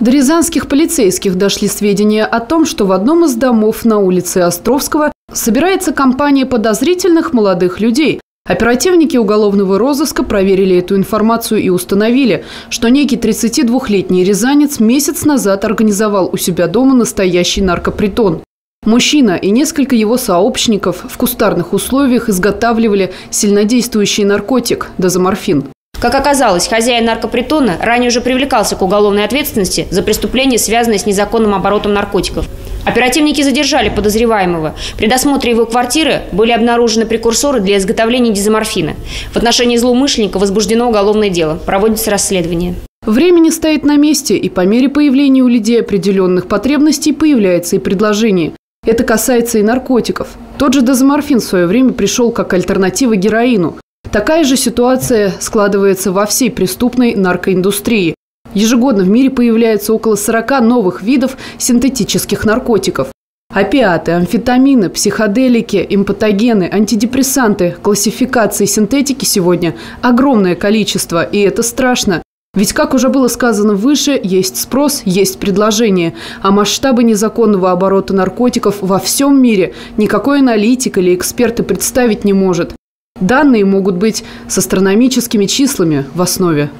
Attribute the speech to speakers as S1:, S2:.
S1: До рязанских полицейских дошли сведения о том, что в одном из домов на улице Островского собирается компания подозрительных молодых людей. Оперативники уголовного розыска проверили эту информацию и установили, что некий 32-летний рязанец месяц назад организовал у себя дома настоящий наркопритон. Мужчина и несколько его сообщников в кустарных условиях изготавливали сильнодействующий наркотик – дозоморфин.
S2: Как оказалось, хозяин наркопритона ранее уже привлекался к уголовной ответственности за преступление, связанное с незаконным оборотом наркотиков. Оперативники задержали подозреваемого. При досмотре его квартиры были обнаружены прекурсоры для изготовления дизоморфина. В отношении злоумышленника возбуждено уголовное дело. Проводится расследование.
S1: Время не стоит на месте, и по мере появления у людей определенных потребностей появляется и предложение. Это касается и наркотиков. Тот же дозоморфин в свое время пришел как альтернатива героину. Такая же ситуация складывается во всей преступной наркоиндустрии. Ежегодно в мире появляется около 40 новых видов синтетических наркотиков. Опиаты, амфетамины, психоделики, импатогены, антидепрессанты, классификации синтетики сегодня огромное количество, и это страшно. Ведь, как уже было сказано выше, есть спрос, есть предложение. А масштабы незаконного оборота наркотиков во всем мире никакой аналитик или эксперт и представить не может. Данные могут быть с астрономическими числами в основе.